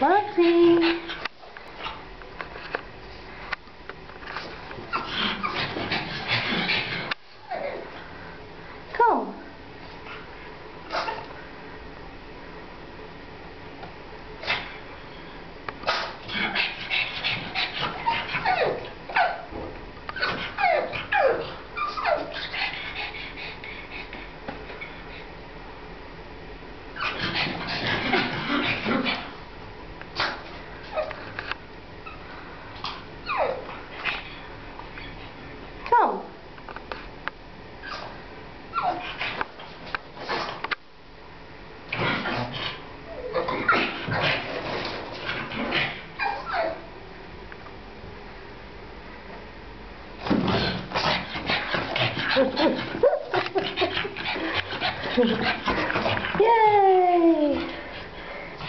Foxy. Yay!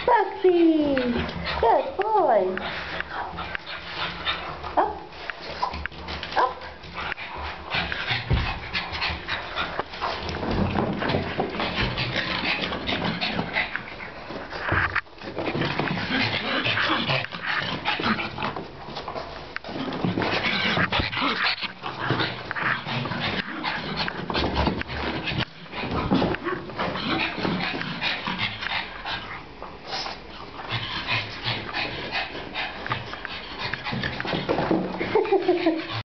Foxy! Good boy!